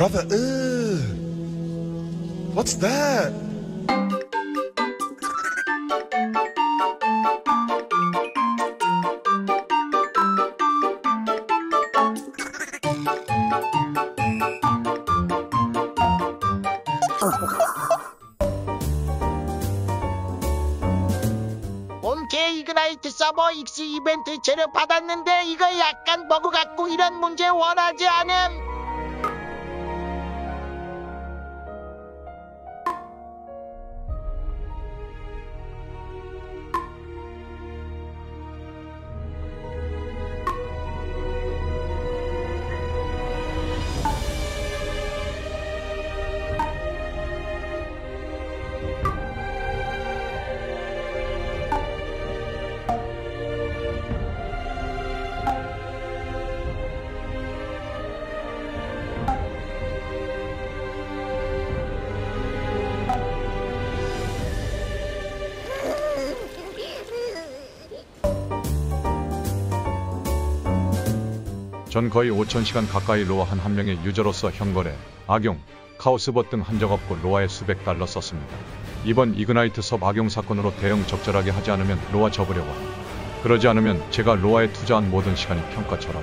Brother, ugh. What's that? 본캐 이그나이트 서버 익시 이벤트 재료 받았는데 이거 약간 버그 같고 이런 문제 원하지 않음. 전 거의 5천시간 가까이 로아 한 한 명의 유저로서 현거래, 악용, 카오스봇 등 한 적 없고 로아에 수백 달러 썼습니다. 이번 이그나이트 섭 악용 사건으로 대응 적절하게 하지 않으면 로아 접으려고 합니다. 그러지 않으면 제가 로아에 투자한 모든 시간이 평가처럼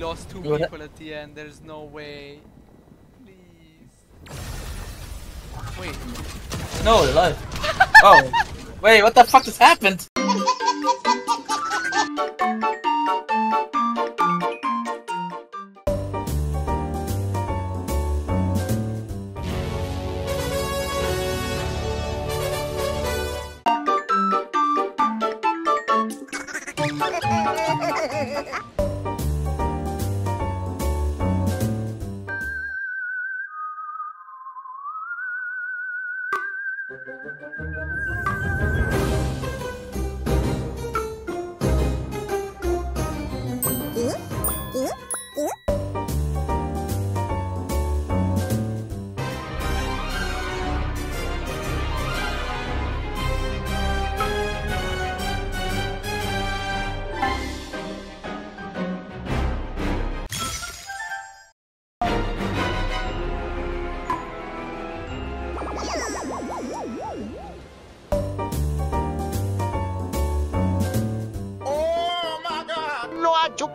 lost two what? people at the end. There's no way. Please. Wait. No, they're alive. oh. Wait, what the fuck just happened? Ha ha ha ha!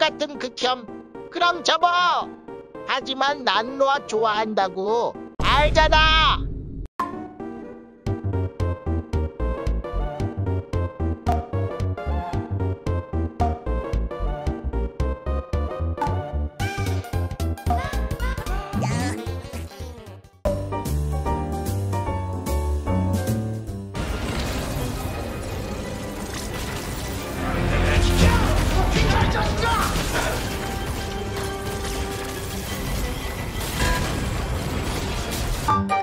같은 극혐 그럼 접어! 하지만 난 로아 좋아한다고. 알잖아 Bye.